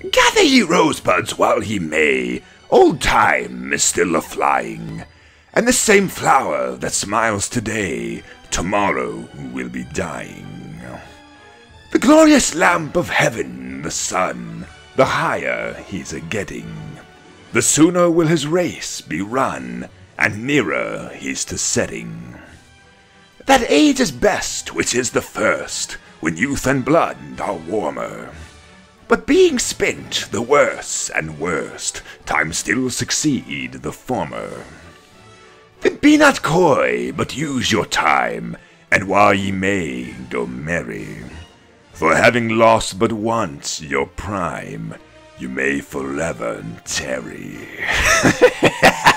Gather ye rosebuds while ye may, old time is still a flying, and the same flower that smiles today, tomorrow will be dying. The glorious lamp of heaven, the sun, the higher he's a getting, the sooner will his race be run, and nearer he's to setting. That age is best which is the first, when youth and blood are warmer. But being spent, the worse and worst, time still succeed the former. Then be not coy, but use your time, and while ye may, go marry. For having lost but once your prime, you may forever tarry.